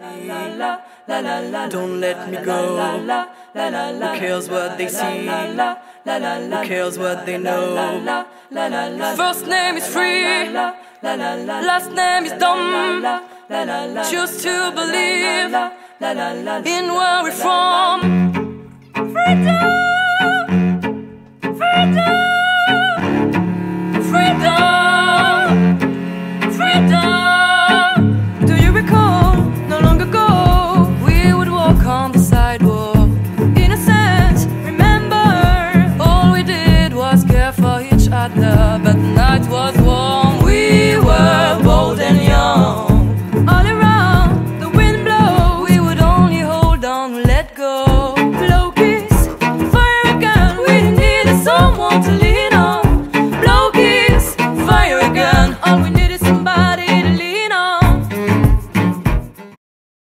Don't let me go. Who cares what they see? Who cares what they know? First name is free, last name is dumb. Choose to believe in where we're from. sidewalk. Innocence, remember, all we did was care for each other.